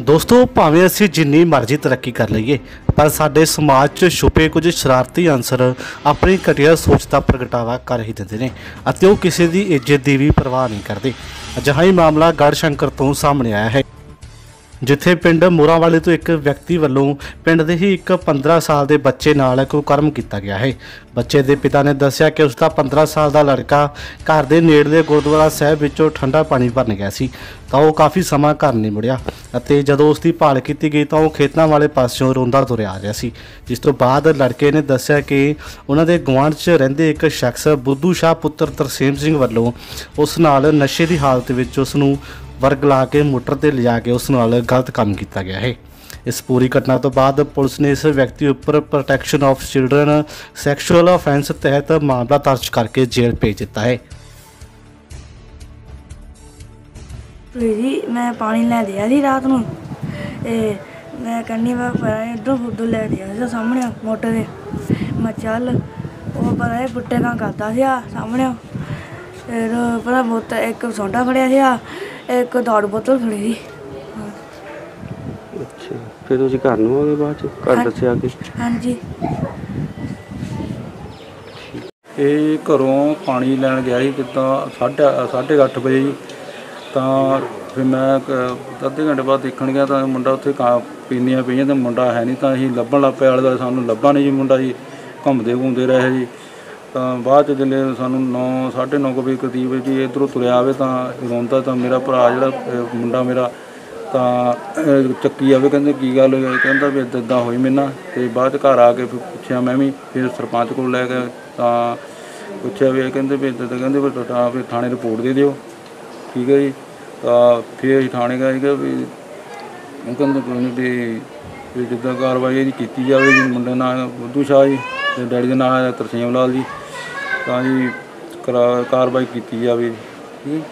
ਦੋਸਤੋ, ਭਾਵੇਂ ਅਸੀਂ ਜਿੰਨੀ ਮਰਜ਼ੀ ਤਰੱਕੀ ਕਰ ਲਈਏ, ਪਰ ਸਾਡੇ ਸਮਾਜ 'ਚ ਛੁਪੇ ਕੁਝ ਸ਼ਰਾਰਤੀ ਅਨਸਰ ਆਪਣੀ ਘਟੀਆ ਸੋਚ ਦਾ ਪ੍ਰਗਟਾਵਾ ਕਰ ਹੀ ਦਿੰਦੇ ਨੇ ਅਤੇ ਉਹ ਕਿਸੇ ਦੀ ਇੱਜ਼ਤ ਦੀ ਵੀ ਪਰਵਾਹ ਨਹੀਂ ਕਰਦੇ। ਅਜਿਹਾ ਹੀ ਮਾਮਲਾ ਗੜਸ਼ੰਕਰ ਤੋਂ ਸਾਹਮਣੇ ਆਇਆ ਹੈ। ਜਿੱਥੇ ਪਿੰਡ ਮੋਰਾਵਾਲੇ ਤੋਂ ਇੱਕ ਵਿਅਕਤੀ ਵੱਲੋਂ ਪਿੰਡ ਦੇ ਹੀ ਇੱਕ 15 ਸਾਲ ਦੇ ਬੱਚੇ ਨਾਲ ਕੁਕਰਮ ਕੀਤਾ ਗਿਆ ਹੈ। ਬੱਚੇ ਦੇ ਪਿਤਾ ਨੇ ਦੱਸਿਆ ਕਿ ਉਸ ਦਾ 15 ਸਾਲ ਦਾ ਲੜਕਾ ਘਰ ਦੇ ਨੇੜਲੇ ਗੁਰਦੁਆਰਾ ਸਾਹਿਬ ਵਿੱਚੋਂ ਠੰਡਾ ਪਾਣੀ ਭਰਨ ਗਿਆ ਸੀ, ਤਾਂ ਉਹ ਕਾਫੀ ਸਮਾਂ ਘਰ ਨਹੀਂ ਮੁੜਿਆ ਅਤੇ ਜਦੋਂ ਉਸ ਦੀ ਭਾਲ ਕੀਤੀ ਗਈ ਤਾਂ ਉਹ ਖੇਤਾਂ ਵਾਲੇ ਪਾਸਿਓਂ ਰੋਂਦਾ ਤੁਰਿਆ ਆ ਰਿਹਾ ਸੀ। ਜਿਸ ਤੋਂ ਬਾਅਦ ਲੜਕੇ ਨੇ ਦੱਸਿਆ ਕਿ ਉਹਨਾਂ ਦੇ ਗੁਆਂਢ 'ਚ ਰਹਿੰਦੇ ਇੱਕ ਸ਼ਖਸ ਬੁੱਧੂ ਸ਼ਾਹ ਪੁੱਤਰ ਤਰਸੇਮ ਸਿੰਘ ਵੱਲੋਂ ਉਸ ਨਾਲ ਨਸ਼ੇ ਦੀ ਹਾਲਤ ਵਿੱਚ ਉਸ ਨੂੰ ਵਰਗ ਲਾ ਕੇ ਮੋਟਰ ਤੇ ਲਿਜਾ ਕੇ ਉਸ ਨਾਲ ਗਲਤ ਕੰਮ ਕੀਤਾ ਗਿਆ ਹੈ। ਇਸ ਪੂਰੀ ਘਟਨਾ ਤੋਂ ਬਾਅਦ ਪੁਲਿਸ ਨੇ ਇਸ ਵਿਅਕਤੀ ਉੱਪਰ protection of children sexual offence ਤਹਿਤ ਮਾਮਲਾ ਦਰਜ ਕਰਕੇ ਜੇਲ੍ਹ ਭੇਜ ਦਿੱਤਾ ਹੈ। ਜੀ, ਮੈਂ ਪਾਣੀ ਲੈ ਲਿਆ ਸੀ ਰਾਤ ਨੂੰ। ਤੇ ਮੈਂ ਕੰਨੀ ਮੈਂ ਇਧਰੋਂ ਫੁੱਦੂ ਲੈ ਲਿਆ ਸੀ ਸਾਹਮਣੇ ਮੋਟਰ ਦੇ ਮੈਂ ਚੱਲ, ਉਹ ਪਤਾ ਹੈ ਪੁੱਟੇ ਕਾਂ ਕਰਦਾ ਸੀ ਆ ਸਾਹਮਣੇ। ਫਿਰ ਪਤਾ ਬੋਤ ਇੱਕ ਸੌਂਡਾ ਫੜਿਆ ਸੀ ਆ ਇੱਕ ਦੌੜ ਬੋਤਲ ਫੜੀ ਸੀ। ਅੱਛਾ ਫਿਰ ਤੁਸੀਂ ਘਰ ਨੂੰ ਆ ਗਏ ਬਾਅਦ ਚ? ਘਰ ਹਾਂ। ਦੱਸਿਆ ਕਿ ਹਾਂਜੀ। ਇਹ ਘਰੋਂ ਪਾਣੀ ਲੈਣ ਗਿਆ ਸੀ ਕਿਤਾ ਸਾਢੇ ਸਾਢੇ ਕੁ ਅੱਠ ਵਜੇ ਜੀ। ਤਾਂ ਫਿਰ ਮੈਂ ਕ- ਅੱਧੇ ਘੰਟੇ ਬਾਅਦ ਦੇਖਣ ਗਿਆ ਤਾਂ ਮੁੰਡਾ ਉੱਥੇ ਕਾ ਪੀਂਦੀਆਂ ਪਈਆਂ ਤੇ ਮੁੰਡਾ ਹੈ ਨਹੀਂ ਤਾਂ ਅਸੀਂ ਲੱਭਣ ਲੱਗ ਪਏ ਆਲੇ ਦੁਆਲੇ ਸਾਨੂੰ ਲੱਭਾ ਨਹੀਂ ਜੀ ਮੁੰਡਾ ਜੀ। ਘੁੰਮਦੇ ਘੁੰਮਦੇ ਰਹੇ ਜੀ। ਤਾਂ ਬਾਅਦ ਚ ਜਦੋਂ ਸਾਨੂੰ 9 9:30 ਵਜੇ ਕਰੀਬ ਜੀ ਇਧਰੋਂ ਤੁਰਿਆ ਆਵੇ ਤਾਂ ਰੋਂਦਾ ਤਾਂ ਮੇਰਾ ਭਰਾ ਜਿਹੜਾ, ਅਹ ਮੁੰਡਾ ਮੇਰਾ ਤਾਂ, ਅਹ ਚੱਕੀ ਆਵੇ, ਕਹਿੰਦੇ ਕੀ ਗੱਲ ਹੋਈ? ਕਹਿੰਦਾ ਵੀ ਇੱਦਾਂ ਇੱਦਾਂ ਹੋਈ ਮੇਰੇ ਨਾਲ। ਤੇ ਬਾਅਦ ਚ ਘਰ ਆ ਕੇ ਫਿਰ ਪੁੱਛਿਆ, ਮੈਂ ਵੀ ਫਿਰ ਸਰਪੰਚ ਕੋਲ ਲੈ ਗਏ ਤਾਂ ਪੁੱਛਿਆ ਵੀ ਇਹ ਕਹਿੰਦੇ ਵੀ ਇੱਦਾਂ ਤਾਂ ਕਹਿੰਦੇ ਵੀ ਤੁਹਾਡਾ ਵੀ ਥਾਣੇ ਰਿਪੋਰਟ ਦੇ ਦਿਓ। ਠੀਕ ਹੈ ਜੀ। ਤਾਂ ਫਿਰ ਅਸੀਂ ਥਾਣੇ ਗਏ ਸੀਗੇ ਵੀ ਉਹ ਕਹਿੰਦੇ ਕੋਈ ਨਹੀਂ ਵੀ ਵੀ ਜਿੱਦਾਂ ਕਾਰਵਾਈ ਇਹਦੀ ਕੀਤੀ ਜਾਵੇ ਜੀ ਮੁੰਡੇ ਨਾਲ, ਬੁੱਧੂ ਸ਼ਾਹ ਜੀ, ਤੇ ਡੈਡੀ ਦੇ ਨਾਲ, ਤਰਸੇਮ ਲਾਲ ਜੀ। ਤਾਂ ਜੀ ਕਰਾ- ਕਾਰਵਾਈ ਕੀਤੀ ਜਾਵੇ। ਠੀਕ